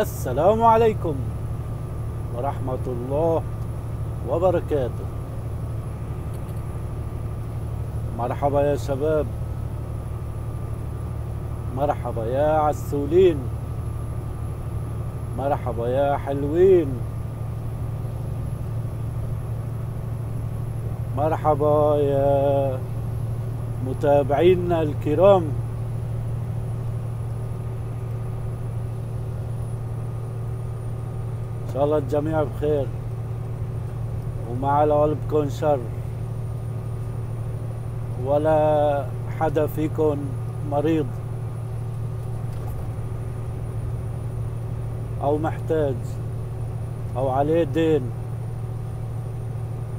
السلام عليكم ورحمة الله وبركاته. مرحبا يا شباب. مرحبا يا عسولين. مرحبا يا حلوين. مرحبا يا متابعينا الكرام ان شاء الله الجميع بخير. وما على قلبكم شر. ولا حدا فيكم مريض أو محتاج أو عليه دين.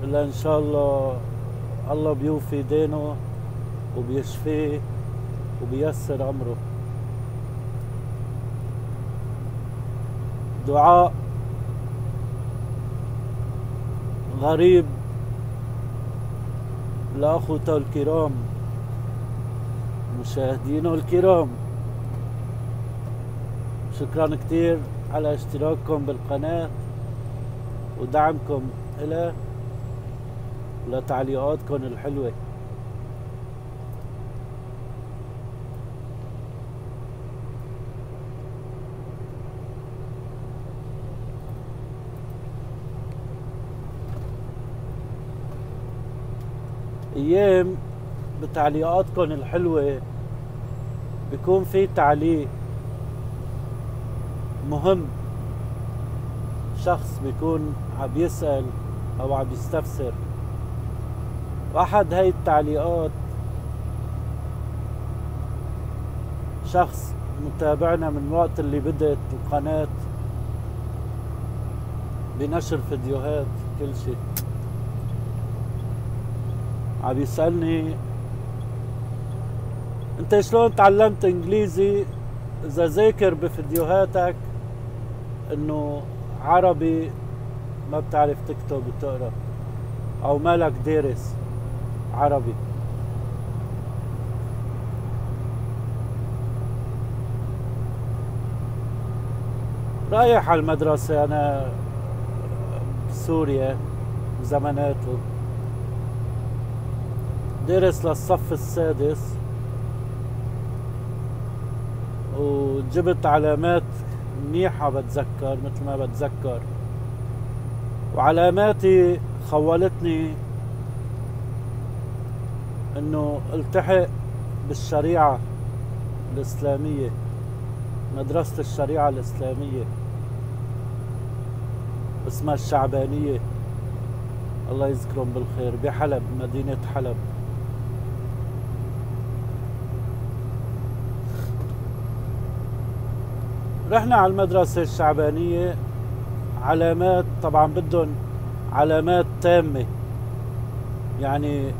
إلا إن شاء الله الله بيوفي دينه وبيشفيه وبيسر أمره. دعاء غريب. لأخوته الكرام مشاهدينه الكرام شكرا كتير على اشتراككم بالقناة ودعمكم إلى ولتعليقاتكم الحلوة. أيام بتعليقاتكم الحلوة بيكون في تعليق مهم. شخص بيكون عم يسأل أو عم يستفسر. واحد هاي التعليقات شخص متابعنا من وقت اللي بدأت القناة بنشر فيديوهات كل شيء عم يسألني أنت شلون تعلمت إنجليزي؟ إذا ذاكر بفيديوهاتك إنه عربي ما بتعرف تكتب وتقرأ أو مالك دارس عربي. رايح على المدرسة أنا بسوريا زماناته درس للصف السادس. وجبت علامات منيحة بتذكر مثل ما بتذكر. وعلاماتي خولتني إنه التحق بالشريعة الإسلامية مدرسة الشريعة الإسلامية اسمها الشعبانية. الله يذكرهم بالخير. بحلب مدينة حلب. رحنا على المدرسة الشعبانية. علامات طبعا بدهم علامات تامة. يعني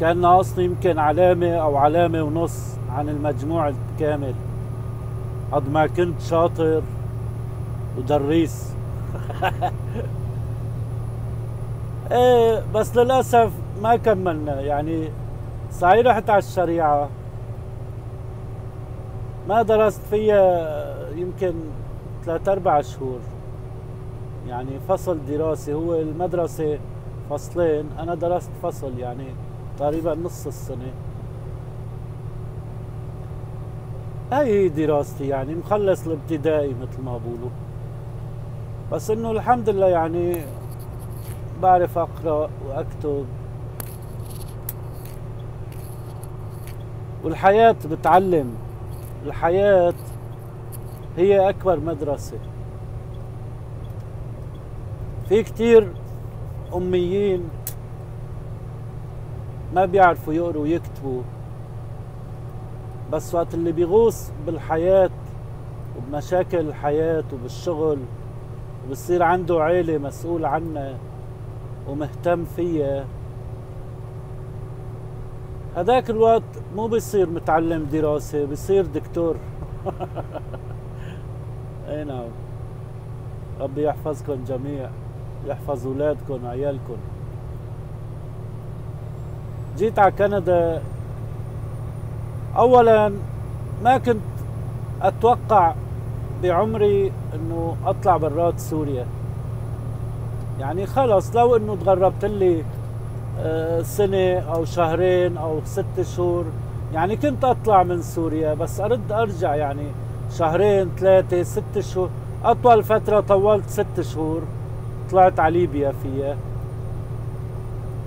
كأن ناقصني يمكن علامة أو علامة ونص عن المجموع الكامل. قد ما كنت شاطر ودريس. إيه بس للأسف ما كملنا. يعني صحيح رحت على الشريعة. ما درست فيها يمكن ثلاث أربع شهور. يعني فصل دراسي هو المدرسة فصلين أنا درست فصل يعني تقريبا نص السنة. هاي هي دراستي يعني مخلص الابتدائي مثل ما بقولوا. بس إنه الحمد لله يعني بعرف أقرأ وأكتب. والحياة بتعلم. الحياة هي أكبر مدرسة. في كتير أميين ما بيعرفوا يقروا ويكتبوا بس وقت اللي بيغوص بالحياة وبمشاكل الحياة وبالشغل وبصير عنده عيلة مسؤول عنها ومهتم فيها هذاك الوقت مو بيصير متعلم دراسة بيصير دكتور. أي نعم. ربي يحفظكم جميع يحفظ أولادكم وعيالكم جيت على كندا اولا ما كنت أتوقع بعمري إنه أطلع برات سوريا. يعني خلص لو إنه تغربت لي سنة أو شهرين أو ست شهور. يعني كنت أطلع من سوريا بس أرد أرجع يعني شهرين ثلاثة ست شهور. أطول فترة طولت ست شهور. طلعت على ليبيا فيها.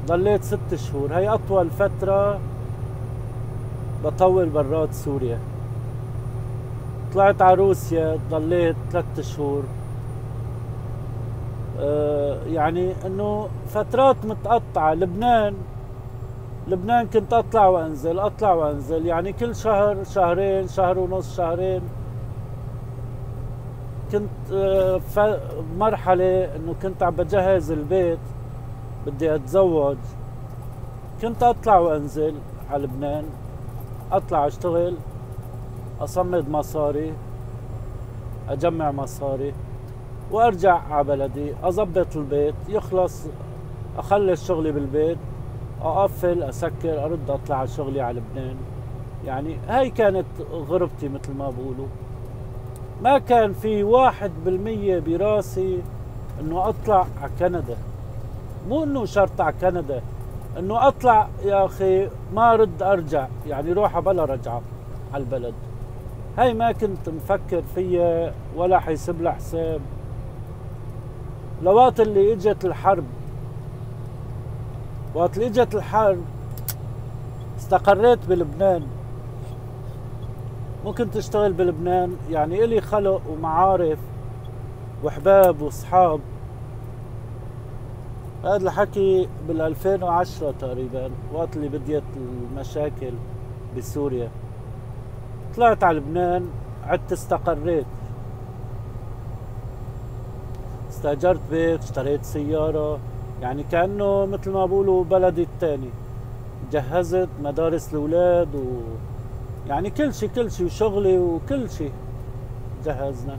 ضليت ست شهور. هي أطول فترة بطول برات سوريا. طلعت على روسيا ضليت ثلاث شهور. يعني إنه فترات متقطعة. لبنان لبنان كنت أطلع وأنزل أطلع وأنزل. يعني كل شهر شهرين شهر ونص شهرين كنت أه مرحلة إنه كنت عم بجهز البيت بدي أتزوج. كنت أطلع وأنزل على لبنان أطلع أشتغل أصمد مصاري أجمع مصاري. وأرجع على بلدي اضبط البيت يخلص أخلص شغلي بالبيت أقفل أسكر أرد أطلع على شغلي على لبنان. يعني هاي كانت غربتي مثل ما بقولوا. ما كان في واحد بالمية براسي إنه أطلع على كندا. مو إنه شرط على كندا إنه أطلع يا أخي ما رد أرجع يعني روحها بلا رجعة على البلد. هاي ما كنت مفكر فيها ولا حيسب لها حساب. لوقت اللي اجت الحرب وقت اللي اجت الحرب استقريت بلبنان. مو كنت اشتغل بلبنان يعني إلي خلق ومعارف وحباب واصحاب هذا الحكي بال 2010 تقريبا وقت اللي بديت المشاكل بسوريا. طلعت على لبنان عدت استقريت. استأجرت بيت اشتريت سيارة. يعني كأنه مثل ما بقولوا بلدي الثاني جهزت مدارس الأولاد و يعني كل شيء كل شيء وشغلي وكل شيء جهزنا.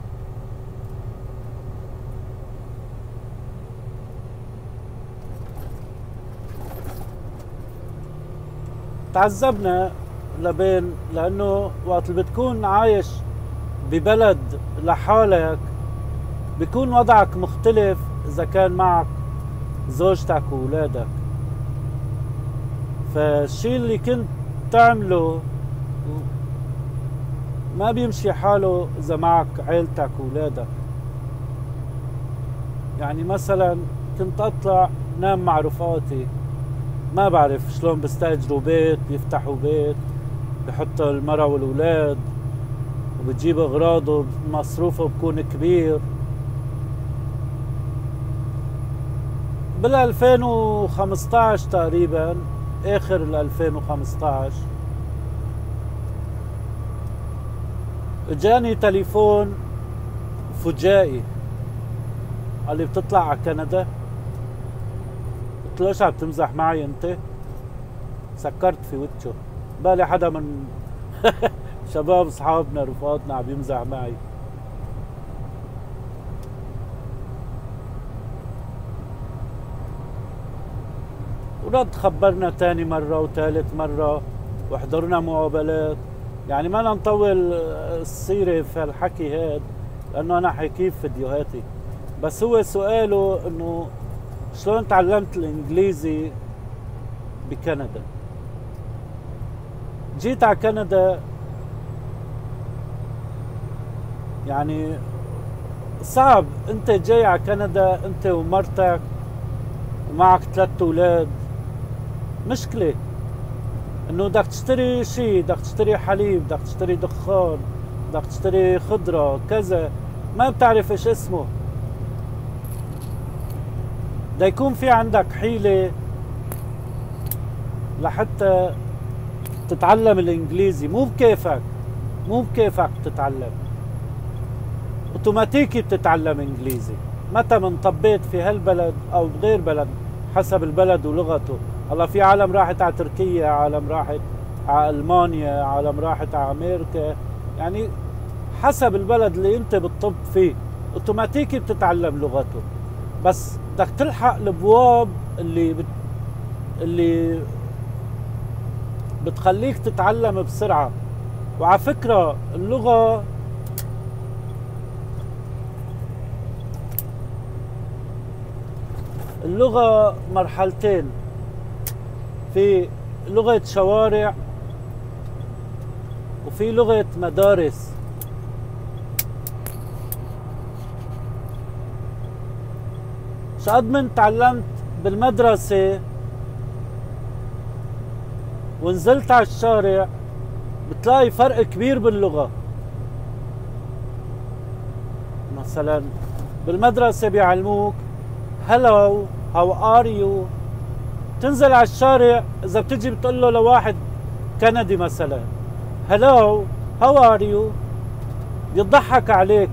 تعذبنا لبين لأنه وقت اللي بتكون عايش ببلد لحالك بيكون وضعك مختلف إذا كان معك زوجتك وأولادك. فالشيء اللي كنت تعمله ما بيمشي حاله إذا معك عيلتك وأولادك. يعني مثلا كنت أطلع نام مع رفقاتي ما بعرف شلون بيستأجروا بيت بيفتحوا بيت بحطوا المرأة والأولاد وبتجيب أغراضه مصروفه بكون كبير. بال 2015 تقريبا آخر ال 2015 اجاني تليفون فجائي. قال لي بتطلع على كندا؟ قلت له إيش عم تمزح معي انت؟ سكرت في وجهه. بالي حدا من شباب أصحابنا رفقاتنا عم يمزح معي. ورد خبرنا تاني مرة وثالث مرة وحضرنا مقابلات يعني ما نطول السيرة في الحكي هاد لأنه أنا حكيه في فيديوهاتي. بس هو سؤاله إنه شلون تعلمت الإنجليزي بكندا؟ جيت على كندا يعني صعب. أنت جاي على كندا أنت ومرتك ومعك ثلاث أولاد. مشكلة. إنه بدك تشتري شيء بدك تشتري حليب بدك تشتري دخان بدك تشتري خضرة كذا. ما بتعرف إيش اسمه. بده يكون في عندك حيلة لحتى تتعلم الإنجليزي. مو بكيفك مو بكيفك تتعلم. أوتوماتيكي بتتعلم إنجليزي. متى من طبيت في هالبلد أو بغير بلد حسب البلد ولغته. هلا في عالم راحت على تركيا عالم راحت على ألمانيا عالم راحت على أمريكا. يعني حسب البلد اللي أنت بتطب فيه اوتوماتيكي بتتعلم لغته بس بدك تلحق الأبواب اللي بت... اللي بتخليك تتعلم بسرعة. وعلى فكرة اللغة اللغة مرحلتين. في لغة شوارع وفي لغة مدارس. شقد من تعلمت بالمدرسة ونزلت على الشارع بتلاقي فرق كبير باللغة. مثلا بالمدرسة بيعلموك هلو هاو ار يو تنزل على الشارع إذا بتجي بتقول له لواحد كندي مثلا هلو هاو ار يو بيضحك عليك.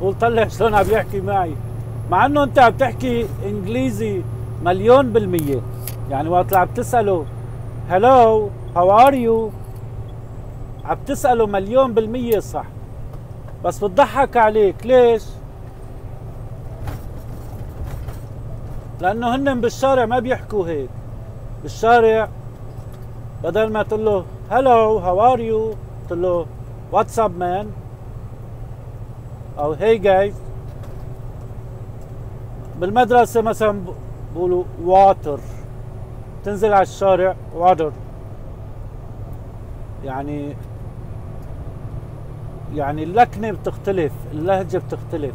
وطلع شلون عم يحكي معي؟ مع إنه أنت عم تحكي إنجليزي مليون بالمية. يعني وقت عم تسأله هلو هاو ار يو عم تسأله مليون بالمية صح. بس بتضحك عليك. ليش؟ لأنه هن بالشارع ما بيحكوا هيك. بالشارع بدل ما تقول له هلو هاو ار يو تقول له واتساب مان أو هي جايز بالمدرسة مثلا بقولوا واتر تنزل على الشارع واتر يعني يعني اللكنة بتختلف اللهجة بتختلف.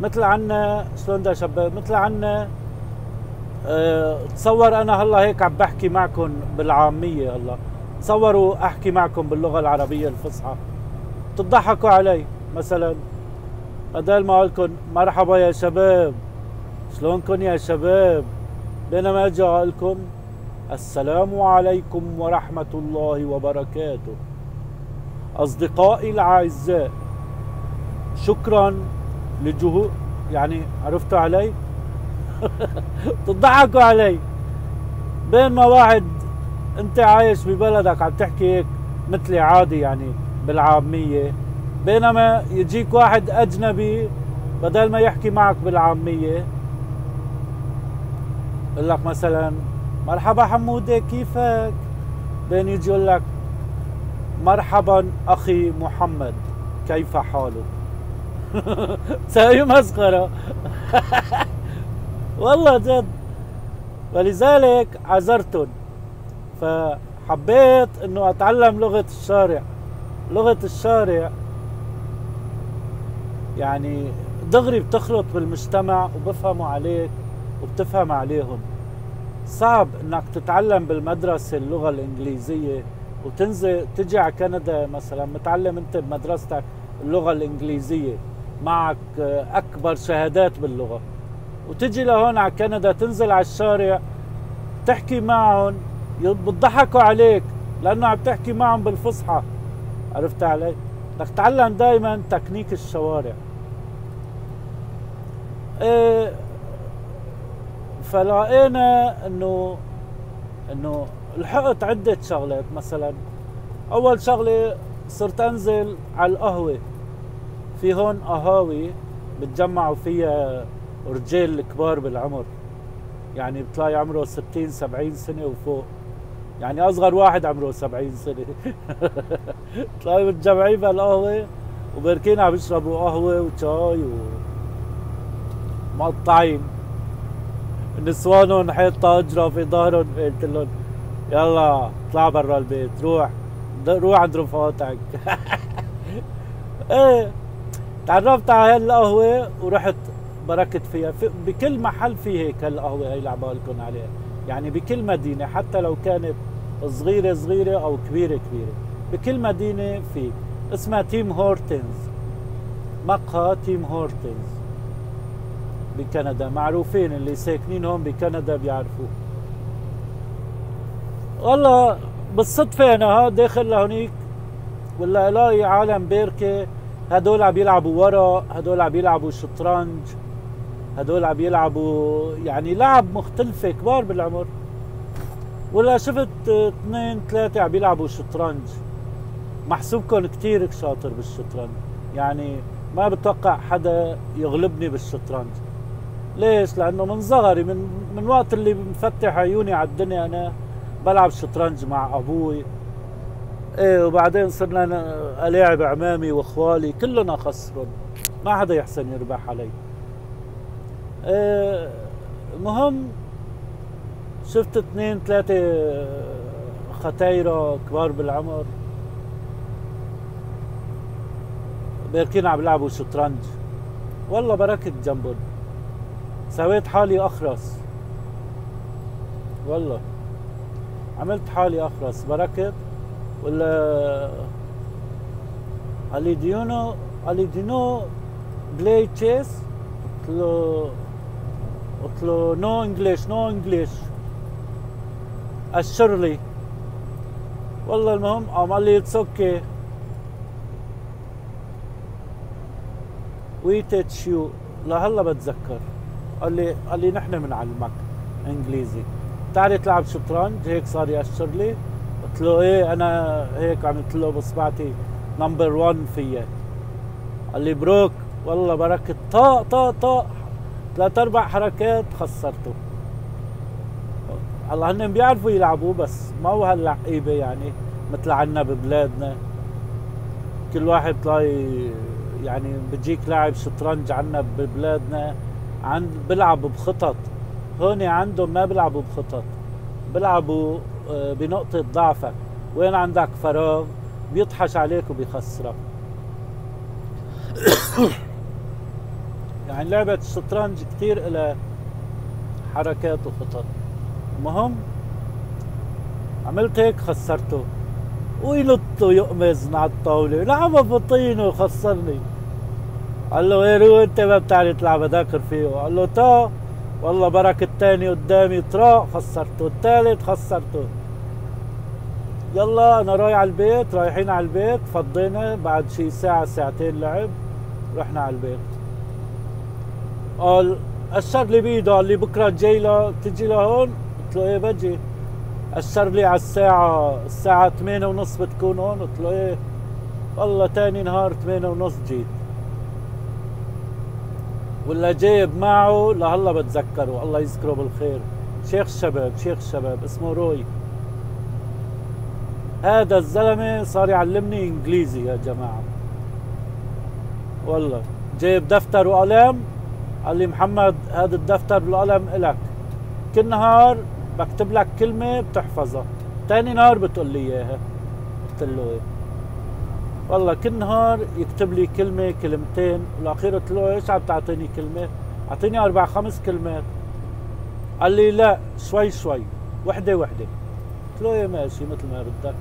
مثل عنا شلون بدي مثل عنا تصور أنا هلا هيك عم بحكي معكم بالعامية هلا. تصوروا أحكي معكم باللغة العربية الفصحى. تضحكوا علي مثلا. بدل ما أقول لكم مرحبا يا شباب. شلونكم يا شباب؟ بينما أجي أقول لكم السلام عليكم ورحمة الله وبركاته. أصدقائي الأعزاء شكرا لجهود يعني عرفتوا علي؟ تضحكوا علي. بينما واحد انت عايش ببلدك عم تحكي هيك مثلي عادي يعني بالعامية. بينما يجيك واحد أجنبي بدل ما يحكي معك بالعامية يقول لك مثلا مرحبا حمودة كيفك؟ بين يجي يقول لك مرحبا أخي محمد كيف حالك؟ تساوي مسخرة. والله جد. ولذلك عذرتهم فحبيت إنه أتعلم لغة الشارع. لغة الشارع يعني دغري بتخلط بالمجتمع وبفهموا عليك وبتفهم عليهم. صعب إنك تتعلم بالمدرسة اللغة الإنجليزية وتنزل تجي على كندا مثلا متعلم أنت بمدرستك اللغة الإنجليزية. معك أكبر شهادات باللغة. وتجي لهون على كندا تنزل على الشارع تحكي معهم بتضحكوا عليك لأنه عم تحكي معهم بالفصحى. عرفت علي؟ بدك تتعلم دائما تكنيك الشوارع. إيه فلقينا إنه إنه لحقت عدة شغلات مثلا أول شغلة صرت أنزل على القهوة. في هون قهاوي بتجمعوا فيها رجال كبار بالعمر. يعني بتلاقي عمره 60 70 سنة وفوق. يعني أصغر واحد عمره 70 سنة. تلاقي متجمعين بالقهوة وبركين عم يشربوا قهوة وشاي ومقطعين نسوانهم حيطة أجرة في ظهرهم قلت لهم يلا اطلع برا البيت روح روح عند رفقاتك. إيه تعرفت على هالقهوة ورحت بركت فيها. في بكل محل في هيك هالقهوة هي اللي عم لكم عليها. يعني بكل مدينة حتى لو كانت صغيرة صغيرة أو كبيرة كبيرة بكل مدينة في اسمها تيم هورتنز. مقهى تيم هورتنز. بكندا. معروفين اللي ساكنين هون بكندا بيعرفوه. والله بالصدفة أنا ها داخل لهونيك ولا الاقي عالم بيركة. هدول عم يلعبوا ورق هدول عم يلعبوا شطرنج. هدول عم يلعبوا يعني لعب مختلفة كبار بالعمر. ولا شفت اثنين ثلاثة عم يلعبوا شطرنج؟ محسوبكم كتير شاطر بالشطرنج. يعني ما بتوقع حدا يغلبني بالشطرنج. ليش؟ لأنه من صغري من من وقت اللي مفتح عيوني على الدنيا أنا بلعب شطرنج مع أبوي. إيه وبعدين صرنا ألاعب عمامي وإخوالي كلنا خسرن ما حدا يحسن يربح علي. إيه المهم شفت اثنين ثلاثة ختايرة كبار بالعمر. باركين عم بيلعبوا شطرنج. والله بركت جنبهم. سويت حالي أخرس. والله. عملت حالي أخرس. بركت. ولا قال لي ديو نو قال لي دي نو بلاي تشيس قلت له قلت له نو انجلش نو انجلش اشر لي والله المهم قام قال لي اتس أوكي وي تيتش يو لهلا بتذكر. قال لي قال لي نحن بنعلمك إنجليزي. تعالي تلعب شطرنج. هيك صار يأشر لي. قلت له إيه أنا هيك عملت له بصبعتي نمبر 1 فيها قال لي بروك والله بركة. طاق طاق طاق. ثلاث أربع حركات خسرته. هلا هن بيعرفوا يلعبوا بس ما هو هاللعيبة يعني مثل عنا ببلادنا. كل واحد تلاقي يعني بتجيك لاعب شطرنج عنا ببلادنا عند بيلعب بخطط. هون عندهم ما بيلعبوا بخطط. بيلعبوا آه، بنقطة ضعفك وين عندك فراغ؟ بيطحش عليك وبيخسرك. يعني لعبة الشطرنج كثير إلها حركات وخطط. المهم عملت هيك خسرته. وينط ويقمز على الطاولة. لعبة بطينة خسرني قال له إيه أنت ما بتعرف تلعب ذاكر فيه. قال له تا والله برك الثاني قدامي طراق خسرته. الثالث خسرته. يلا أنا رايح على البيت. رايحين على البيت فضينا. بعد شي ساعة ساعتين لعب رحنا على البيت. قال اشر لي بيده قال لي بكرة جاي له تجي لهون قلت له إيه بجي. اشر لي على الساعة الساعة 8 ونص بتكون هون قلت له إيه والله تاني نهار 8 ونص جيت. ولا جايب معه لهلا بتذكره الله يذكره بالخير. شيخ الشباب شيخ الشباب اسمه روي. هذا الزلمة صار يعلمني إنجليزي يا جماعة. والله جايب دفتر وقلم قال لي محمد هذا الدفتر والقلم إلك. كل نهار بكتب لك كلمة بتحفظها. ثاني نهار بتقول لي إياها. قلت له إيه. والله كل نهار يكتب لي كلمة كلمتين. والأخير قلت له إيش عم تعطيني كلمة؟ أعطيني أربع خمس كلمات. قال لي لا شوي شوي. وحدة وحدة. قلت له إيه ماشي مثل ما بدك.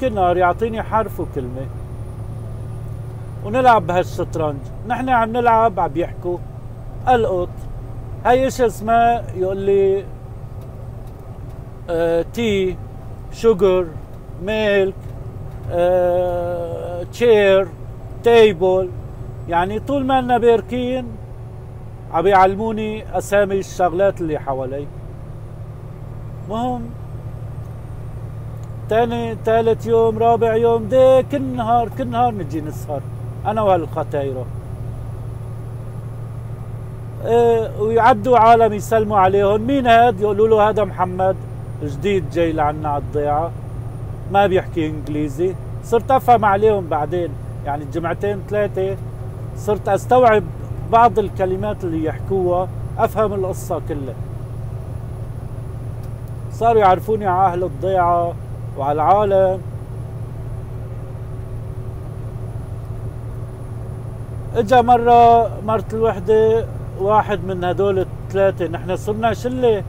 كل نهار يعطيني حرف وكلمة. ونلعب بهالشطرنج. نحن عم نلعب عم يحكوا. القط هاي إيش اسمها؟ يقول لي آه تي شوجر ميلك تشير تيبل يعني طول ما لنا باركين عم يعلموني أسامي الشغلات اللي حوالي. مهم. تاني ثالث يوم رابع يوم دي كل نهار كل نهار نجي نسهر. أنا وهالختايره ويعدوا عالم يسلموا عليهم. مين هاد؟ يقولوا له هذا محمد جديد جاي لعنا على الضيعة. ما بيحكي إنجليزي. صرت أفهم عليهم بعدين يعني الجمعتين ثلاثة. صرت أستوعب بعض الكلمات اللي يحكوها أفهم القصة كلها. صاروا يعرفوني على أهل الضيعة وعلى العالم. إجا مرة مرت الوحدة واحد من هدول الثلاثة. نحن صرنا شلة.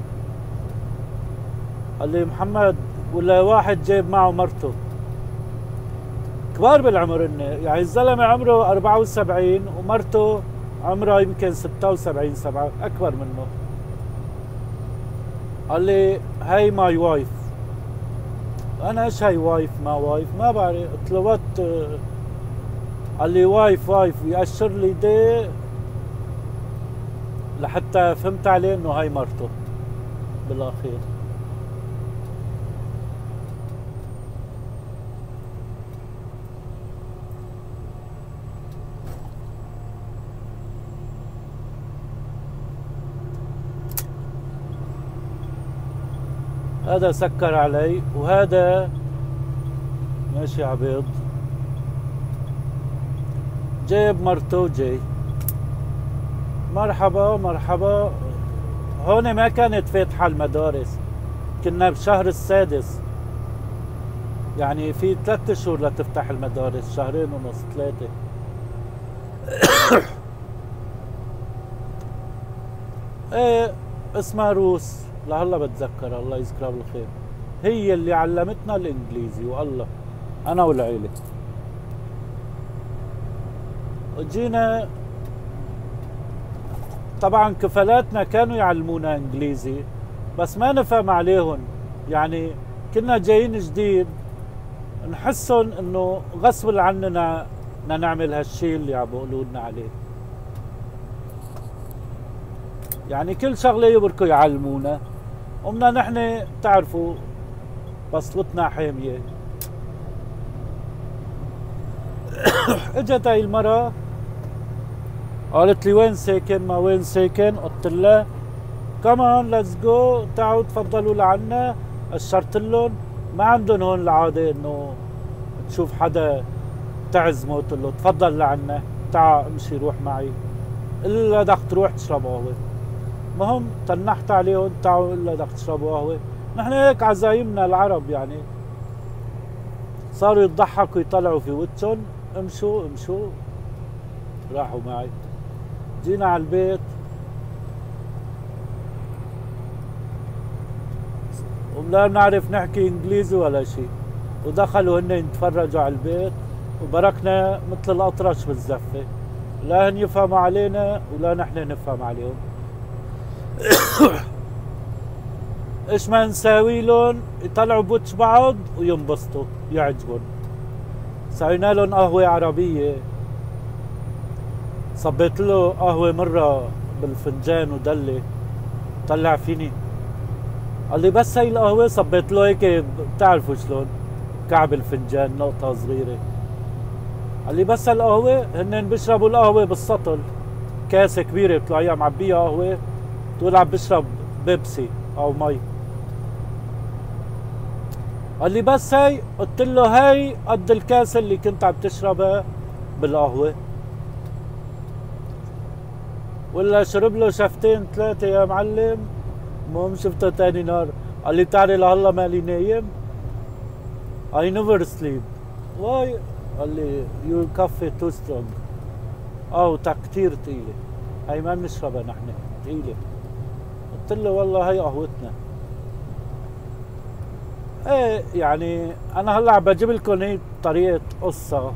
قال لي محمد ولا واحد جايب معه مرته. كبار بالعمر هن. يعني الزلمة عمره 74 ومرته عمرها يمكن 76 سبعة أكبر منه. قال لي هاي my wife أنا إيش هاي wife ما wife ما بعرف. قلت له what قال لي wife wife يأشر لي دي لحتى فهمت عليه إنه هاي مرته. بالأخير. هذا سكر علي وهذا ماشي عبيض جايب مرته جاي مرحبا مرحبا. هون ما كانت فاتحة المدارس كنا بشهر السادس. يعني في ثلاثة شهور لتفتح المدارس شهرين ونص ثلاثة. إيه اسمها روس. لهلا بتذكر الله يذكرها بالخير. هي اللي علمتنا الإنجليزي والله. أنا والعيلة. جينا طبعا كفلاتنا كانوا يعلمونا إنجليزي بس ما نفهم عليهم. يعني كنا جايين جديد نحسهم إنه غصب عننا بدنا نعمل هالشيء اللي عم بيقولوا لنا عليه. يعني كل شغلة يبركوا يعلمونا ومنا نحن بتعرفوا بصلتنا حامية. إجت هاي المرة قالت لي وين ساكن؟ ما وين ساكن؟ قلت لها كمان let's go تعالوا تفضلوا لعنا. أشرت لهم ما عندهم هون العادة إنه تشوف حدا تعزمه تقول له. تفضل لعنا. تعال امشي روح معي. إلا بدك تروح تشرب قهوة. المهم تنحت عليهم تعالوا إلا بدك تشربوا قهوة. نحن هيك عزايمنا العرب يعني. صاروا يضحكوا يطلعوا في وجههم. امشوا امشوا. راحوا معي. جينا على البيت. ولا بنعرف نحكي إنجليزي ولا شيء ودخلوا هن يتفرجوا على البيت. وبركنا مثل الأطرش بالزفة. لا هن يفهموا علينا ولا نحن نفهم عليهم. إيش ما نساوي لهم؟ يطلعوا بوتش بعض وينبسطوا. يعجبهم سوينا لهم قهوة عربية. صبيت له قهوة مرة بالفنجان ودلة. طلع فيني. قال لي بس هي القهوة صبيت له هيك بتعرفوا شلون؟ كعب الفنجان نقطة صغيرة. قال لي بس القهوة هن بيشربوا القهوة بالسطل. كاسة كبيرة بتلاقيها معبيها قهوة. تقول عم بشرب بيبسي أو مي. قال لي بس هي قلت له هي قد الكاسة اللي كنت عم تشربها بالقهوة. ولا شرب له شفتين ثلاثة يا معلم. المهم شفته تاني نهار. قال لي تعالي لهلا مالي نايم. I never sleep. why قال لي your coffee too strong. أو تا كتير تقيلة. هي ما بنشربها نحن تقيلة. قلت له والله هي قهوتنا. إيه يعني أنا هلأ عم بجيب لكم هيك طريقة قصة.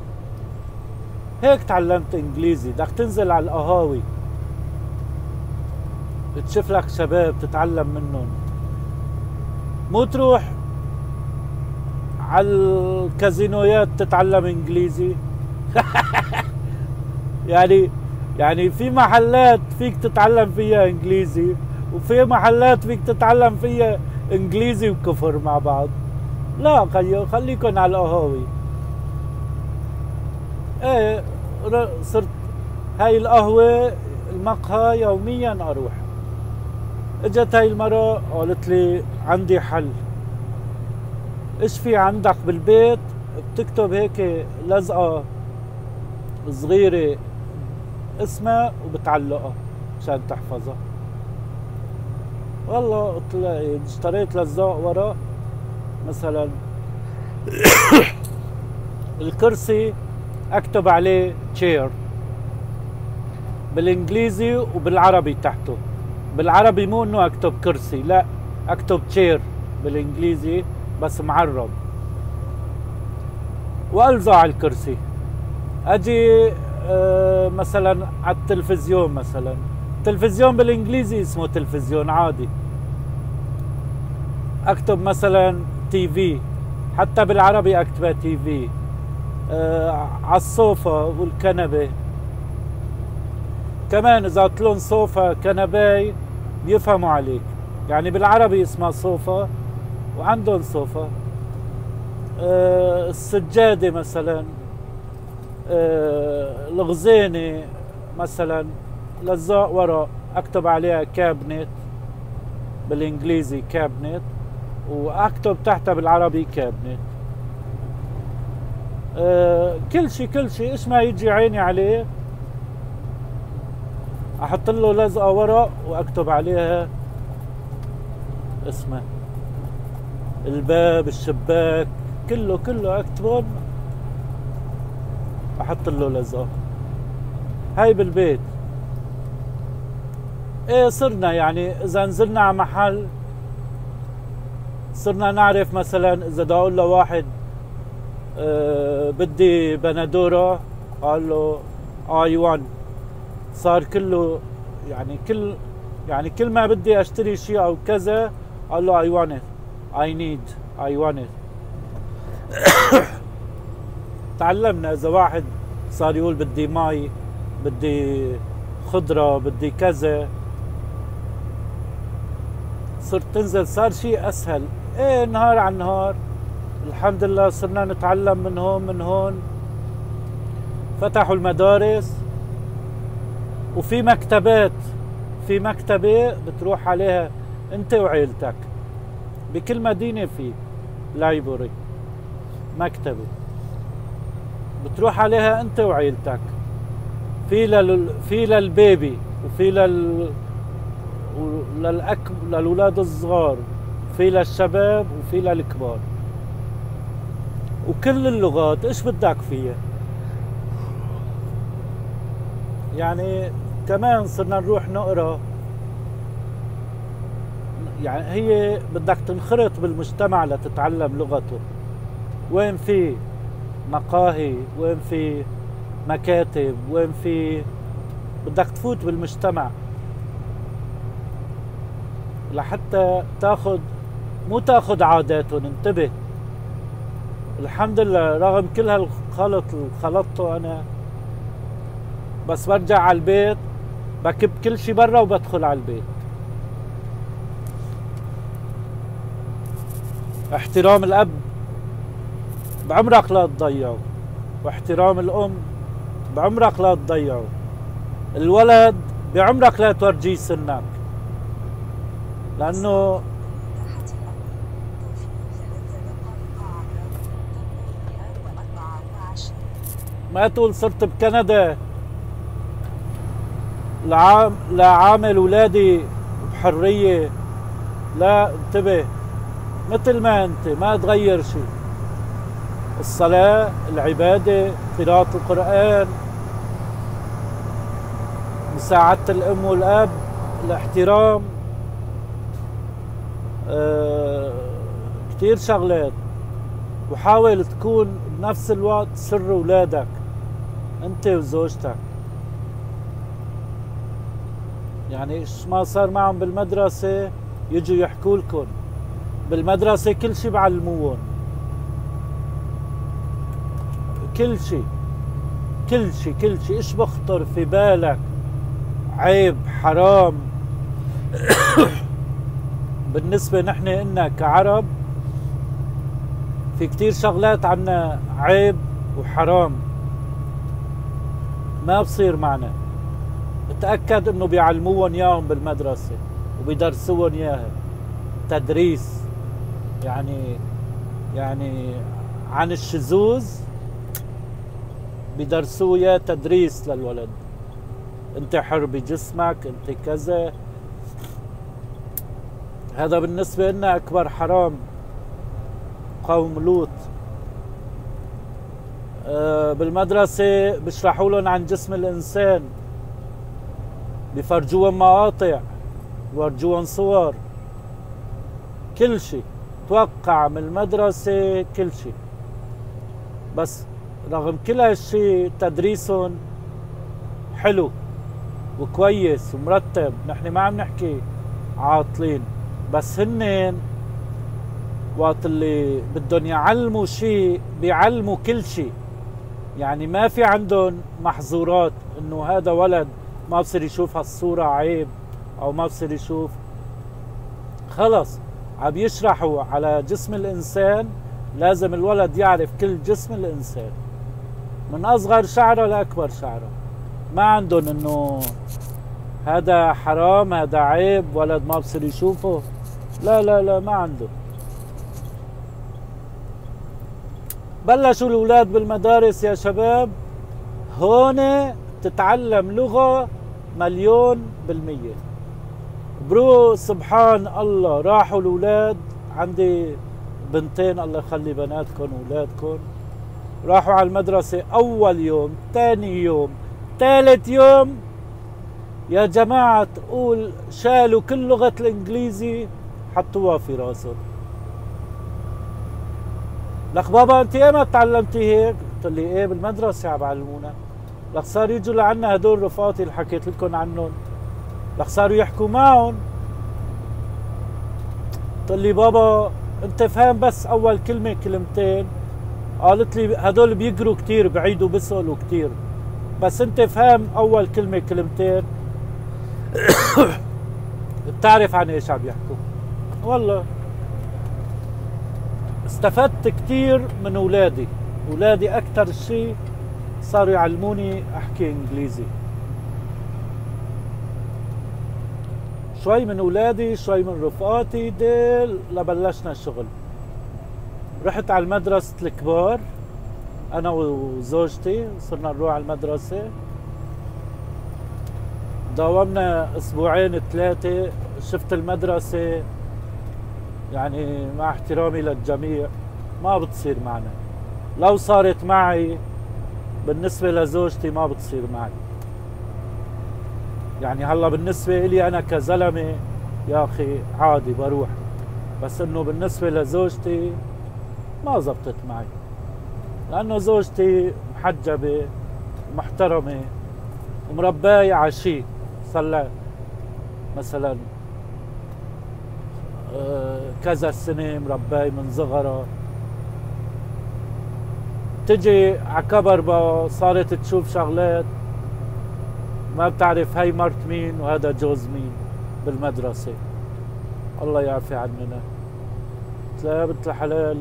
هيك تعلمت إنجليزي. بدك تنزل على القهاوي. تشوف لك شباب تتعلم منهم. مو تروح على الكازينويات تتعلم إنجليزي. يعني يعني في محلات فيك تتعلم فيها إنجليزي وفي محلات فيك تتعلم فيها إنجليزي وكفر مع بعض. لا خلي خليكن على القهاوي. إيه صرت هاي القهوة المقهى يوميا أروح. إجت هاي المرة قالت لي عندي حل. إيش في عندك بالبيت؟ بتكتب هيك لزقة صغيرة اسمها وبتعلقها مشان تحفظها. والله قلت لها إيه، اشتريت لزاق ورا. مثلا الكرسي أكتب عليه تشير بالإنجليزي وبالعربي تحته. بالعربي مو إنه أكتب كرسي لا أكتب تشير بالإنجليزي بس معرب وألزع الكرسي. أجي أه مثلا على التلفزيون مثلا. تلفزيون بالإنجليزي اسمه تلفزيون عادي. أكتب مثلا تي في. حتى بالعربي اكتبها تي في. آه على الصوفة والكنبة. كمان إذا لهم صوفة كنباي بيفهموا عليك. يعني بالعربي اسمها صوفة وعندهم صوفة آه السجادة مثلا الغزينة مثلا لزاق ورق أكتب عليها كابنت بالإنجليزي كابنت وأكتب تحتها بالعربي كابنت أه كل شيء كل شيء إيش ما يجي عيني عليه أحط له لزقة ورق وأكتب عليها اسمه. الباب الشباك كله كله أكتبهم. أحط له لزق هاي بالبيت. إيه صرنا يعني إذا نزلنا على محل صرنا نعرف مثلا إذا بدي أقول لواحد أه بدي بندورة قال له آي 1 صار كله يعني كل يعني كل ما بدي اشتري شيء أو كذا قال له I want it I need I want it تعلمنا إذا واحد صار يقول بدي مي بدي خضرة بدي كذا صرت تنزل صار شيء أسهل. إيه نهار عن نهار. الحمد لله صرنا نتعلم من هون من هون. فتحوا المدارس. وفي مكتبات في مكتبة بتروح عليها أنت وعيلتك بكل مدينة في لايبرري مكتبة. بتروح عليها أنت وعيلتك. في لل... في للبيبي وفي لل للأك... للأولاد الصغار في للشباب وفي للكبار. وكل اللغات إيش بدك فيها؟ يعني كمان صرنا نروح نقرا. يعني هي بدك تنخرط بالمجتمع لتتعلم لغته. وين في مقاهي؟ وين في مكاتب؟ وين في بدك تفوت بالمجتمع. لحتى تاخذ مو تاخذ عاداتهم انتبه. الحمد لله رغم كل هالخلط اللي خلطته أنا بس برجع على البيت بكب كل شيء برا وبدخل على البيت. احترام الأب بعمرك لا تضيعه. واحترام الأم بعمرك لا تضيعه. الولد بعمرك لا تورجيه سنك. لأنه ما تقول صرت بكندا لعام لعامل ولادي بحرية. لا انتبه. مثل ما انت ما تغير شيء الصلاة العبادة قراءة القرآن. مساعدة الأم والأب الاحترام. آه كتير شغلات. وحاول تكون بنفس الوقت سر أولادك أنت وزوجتك. يعني ما صار معهم بالمدرسة يجوا يحكوا لكم. بالمدرسة كل شيء بعلموهم. كل شيء كل شيء كل شيء إيش بخطر؟ في بالك. عيب حرام. بالنسبة نحن إنا كعرب في كتير شغلات عنا عيب وحرام. ما بصير معنا. تأكد إنه بيعلموهم إياهم بالمدرسة وبيدرسوهم إياها. تدريس يعني يعني عن الشذوذ بيدرسوه اياه تدريس للولد. أنت حر بجسمك أنت كذا. هذا بالنسبة لنا أكبر حرام. قوم لوط. آه، بالمدرسة بيشرحوا لهم عن جسم الإنسان. بفرجوهم مقاطع ورجوهم صور كل شيء. توقع من المدرسة كل شيء. بس رغم كل هالشيء تدريسهم حلو وكويس ومرتب. نحن ما عم نحكي عاطلين. بس هن وقت اللي بدهم يعلموا شيء بيعلموا كل شيء. يعني ما في عندهم محظورات إنه هذا ولد ما بصير يشوف هالصورة عيب أو ما بصير يشوف. خلص عم يشرحوا على جسم الإنسان لازم الولد يعرف كل جسم الإنسان. من أصغر شعرة لأكبر شعرة. ما عندهم إنه هذا حرام هذا عيب ولد ما بصير يشوفه. لا لا لا ما عنده بلشوا الأولاد بالمدارس يا شباب. هون تتعلم لغة مليون بالمية. برو سبحان الله راحوا الأولاد. عندي بنتين الله يخلي بناتكم وأولادكم. راحوا على المدرسة أول يوم ثاني يوم ثالث يوم. يا جماعة تقول شالوا كل لغة الإنجليزي حطوها في راسهم. لك بابا أنت إيمتى تعلمتي هيك؟ قلت لي إيه بالمدرسة عم بعلمونا لك صار يجوا لعنا هدول رفاقي اللي حكيت لكم عنهم. لك صاروا يحكوا معهم. قلت لي بابا انت فاهم بس أول كلمة كلمتين؟ قالت لي هدول بيقروا كثير بعيدوا بيسألوا كثير بس انت فاهم أول كلمة كلمتين؟ بتعرف عن إيش عم يحكوا. والله. استفدت كثير من أولادي. أولادي أكثر شيء صاروا يعلموني أحكي إنجليزي. شوي من أولادي شوي من رفقاتي ديل لبلشنا الشغل رحت على المدرسة الكبار أنا وزوجتي صرنا نروح على المدرسة. داومنا أسبوعين ثلاثة شفت المدرسة. يعني مع احترامي للجميع ما بتصير معنا. لو صارت معي بالنسبة لزوجتي ما بتصير معي. يعني هلأ بالنسبة لي أنا كزلمة يا أخي عادي بروح. بس إنه بالنسبة لزوجتي ما زبطت معي. لأنه زوجتي محجبة محترمة ومرباي على شيء. صار مثلا آه، كذا سنة مرباي من صغرها. تجي على كبر صارت تشوف شغلات ما بتعرف هي مرت مين وهذا جوز مين بالمدرسة. الله يعفي عننا. تلاقيها بنت الحلال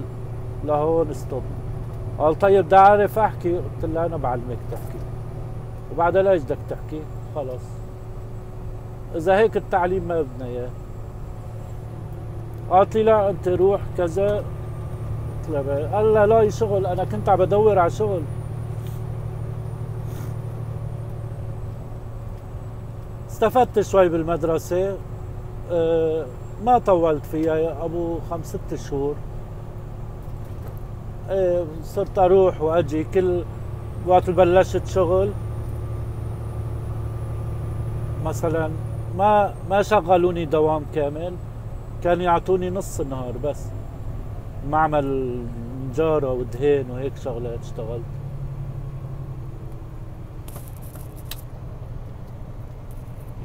لهون ستوب قال طيب بدي أعرف أحكي. قلت له أنا بعلمك تحكي. وبعدها ليش بدك تحكي؟ خلص. إذا هيك التعليم ما بدنا إياه. قالت لي لا أنت روح كذا. لها قال لا لا شغل أنا كنت عم بدور على شغل. استفدت شوي بالمدرسة. أه ما طولت فيها أبو خمس ست شهور. أه صرت أروح وأجي كل وقت بلشت شغل. مثلا ما ما شغلوني دوام كامل كانوا يعطوني نص النهار بس. معمل نجارة ودهين وهيك شغلات اشتغلت.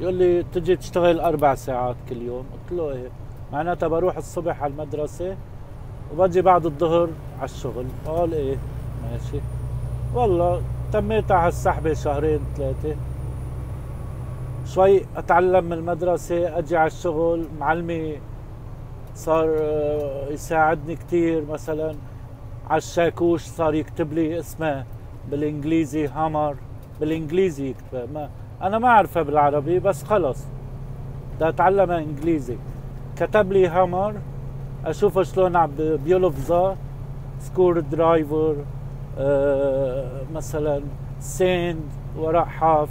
يقول لي تجي تشتغل أربع ساعات كل يوم. قلت له إيه؟ معناتها بروح الصبح على المدرسة وبجي بعد الظهر على الشغل. قال إيه؟ ماشي. والله تميت على السحبة شهرين ثلاثة. شوي أتعلم من المدرسة أجي على الشغل معلمي صار آه، يساعدني كثير مثلا على الشاكوش صار يكتب لي اسمه بالإنجليزي هامر. بالإنجليزي يكتبه ما أنا ما اعرفها بالعربي بس خلص. بدي اتعلم إنجليزي. كتب لي هامر أشوف شلون عم بيلفظها سكور درايفر آه مثلا سيند وراء حاف.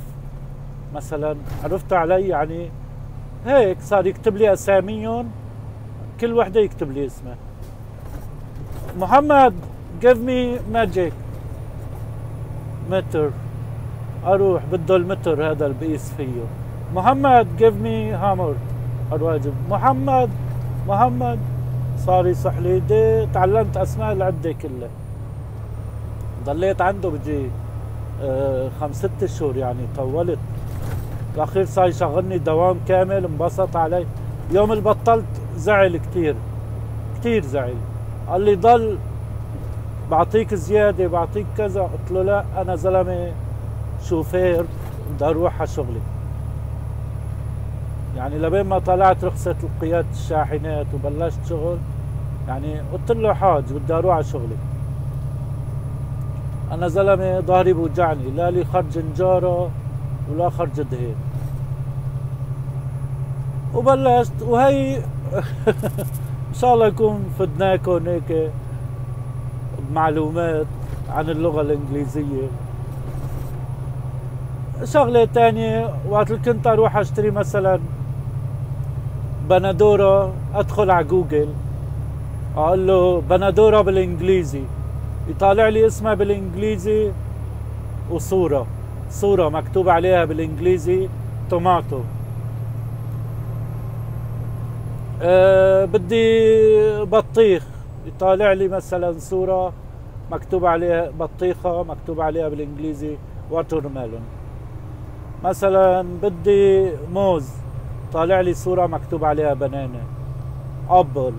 مثلا عرفت علي؟ يعني هيك صار يكتب لي أساميهم. كل وحدة يكتب لي اسمها محمد give me magic. متر أروح بده المتر هذا اللي بقيس فيه. محمد جيف مي هامر الواجب. محمد محمد. صار يصح لي. دي تعلمت أسماء العدة كلها. ضليت عنده بجي آه خمس ست شهور يعني طولت. الأخير صار يشغلني دوام كامل انبسط علي. يوم اللي بطلت زعل كثير كثير زعل. قال لي ضل بعطيك زيادة بعطيك كذا. قلت له لا أنا زلمة شوفير بدي أروح على شغلي. يعني لبين ما طلعت رخصة القيادة الشاحنات وبلشت شغل يعني قلت له حاج بدي أروح على شغلي. أنا زلمة ظهري بوجعني لا لي خرج نجارة ولا خرج دهين وبلشت وهي إن شاء الله يكون فدناكم هيك بمعلومات عن اللغة الإنجليزية. شغلة تانية وقت كنت أروح أشتري مثلا بندورة أدخل على جوجل أقول له بندورة بالإنجليزي. يطالع لي اسمها بالإنجليزي وصورة صورة مكتوب عليها بالإنجليزي توماتو. أه بدي بطيخ. يطالع لي مثلا صورة مكتوب عليها بطيخة مكتوب عليها بالإنجليزي واتر ميلون مثلا بدي موز طالع لي صورة مكتوب عليها بنانة. أبل.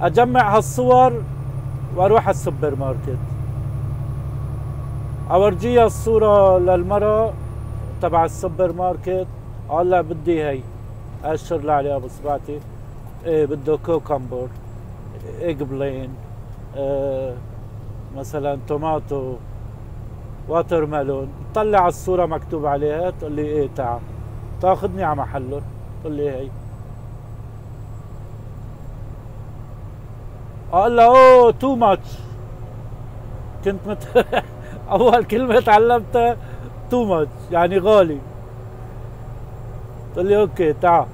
أجمع هالصور وأروح على السوبر ماركت. اورجيها الصورة للمرة تبع السوبر ماركت. أقول لها بدي هي. أشر لها عليها بصبعتي. إيه بده cucumber eggplant آه مثلا tomato watermelon طلع الصورة مكتوب عليها تقول لي إيه تعال تاخذني على محله. تقول لي هي. أقول لها oh too much كنت مت... أول كلمة تعلمتها too much يعني غالي. تقول لي okay تعال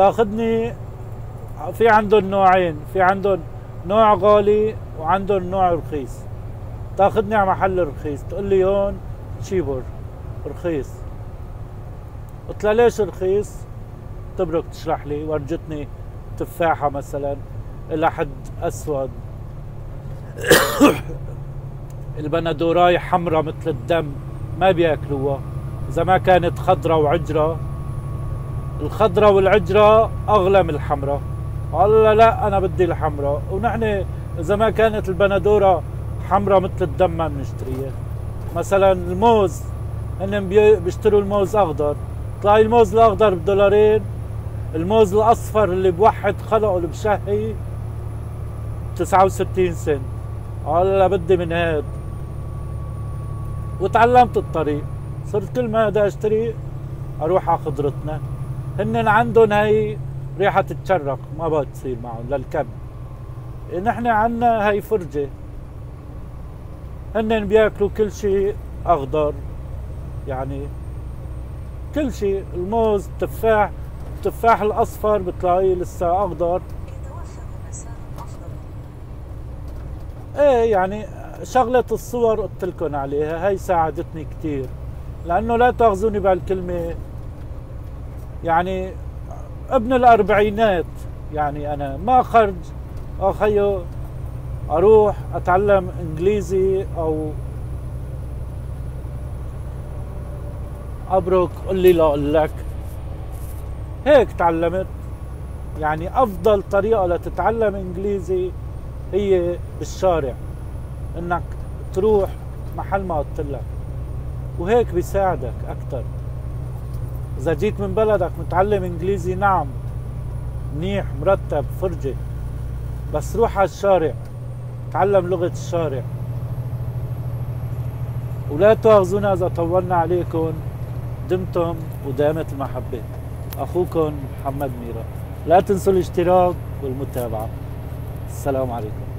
تاخذني في عندهم نوعين في عندهم نوع غالي وعندهم نوع رخيص. تاخذني على محل رخيص تقول لي هون cheaper رخيص. قلت لها ليش رخيص؟ تبرك تشرح لي ورجتني تفاحة مثلا إلى حد أسود. البندوراي حمراء مثل الدم ما بيأكلوها. إذا ما كانت خضرة وعجرة الخضرة والعجرة أغلى من الحمراء. قال لا أنا بدي الحمراء. ونحن إذا ما كانت البندورة حمراء مثل الدم ما بنشتريها. مثلا الموز هن بيشتروا الموز أخضر. تلاقي الموز الأخضر بدولارين. الموز الأصفر اللي بوحد خلقه اللي بشهي 69 سنت. لا بدي من هاد وتعلمت الطريق. صرت كل ما بدي أشتري أروح على خضرتنا. هن عندهم هي ريحة تتشرق ما بقى تصير معهم للكب نحن عنا هي فرجة. هن بياكلوا كل شيء أخضر يعني كل شيء الموز التفاح التفاح الأصفر بتلاقيه لسه أخضر. إيه يعني شغلة الصور قلت لكم عليها هي ساعدتني كثير لأنه لا تأخذوني بهالكلمة. يعني ابن الأربعينات يعني أنا ما خرج اخيو أروح أتعلم إنجليزي أو أبرك قل لي أقول لك. هيك تعلمت. يعني أفضل طريقة لتتعلم إنجليزي هي بالشارع إنك تروح محل ما قلت لك وهيك بيساعدك أكثر إذا جيت من بلدك متعلم إنجليزي نعم منيح مرتب فرجة بس روح على الشارع تعلم لغة الشارع. ولا تواخذونا إذا طولنا عليكم دمتم ودامت المحبة. أخوكم محمد ميرا. لا تنسوا الاشتراك والمتابعة. السلام عليكم.